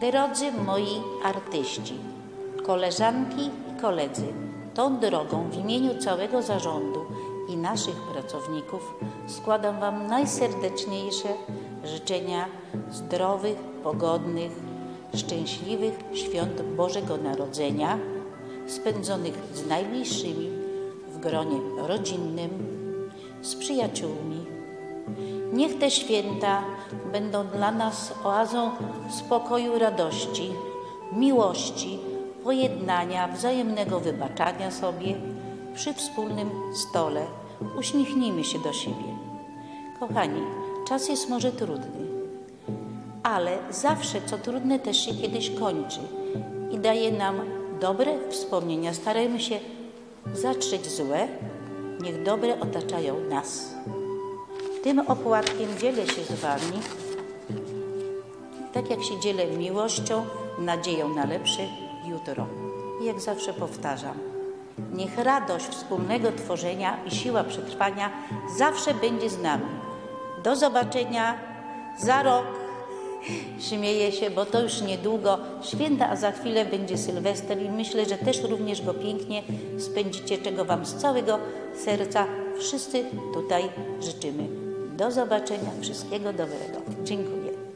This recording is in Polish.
Drodzy moi artyści, koleżanki i koledzy, tą drogą w imieniu całego zarządu i naszych pracowników składam Wam najserdeczniejsze życzenia zdrowych, pogodnych, szczęśliwych świąt Bożego Narodzenia, spędzonych z najbliższymi w gronie rodzinnym, z przyjaciółmi. Niech te święta będą dla nas oazą spokoju, radości, miłości, pojednania, wzajemnego wybaczania sobie przy wspólnym stole. Uśmiechnijmy się do siebie. Kochani, czas jest może trudny, ale zawsze co trudne też się kiedyś kończy i daje nam dobre wspomnienia. Starajmy się zatrzeć złe, niech dobre otaczają nas. Tym opłatkiem dzielę się z Wami, tak jak się dzielę miłością, nadzieją na lepsze jutro. I jak zawsze powtarzam, niech radość wspólnego tworzenia i siła przetrwania zawsze będzie z nami. Do zobaczenia za rok. Śmieję się, bo to już niedługo święta, a za chwilę będzie Sylwester i myślę, że też również go pięknie spędzicie, czego Wam z całego serca wszyscy tutaj życzymy. Do zobaczenia, wszystkiego dobrego. Dziękuję.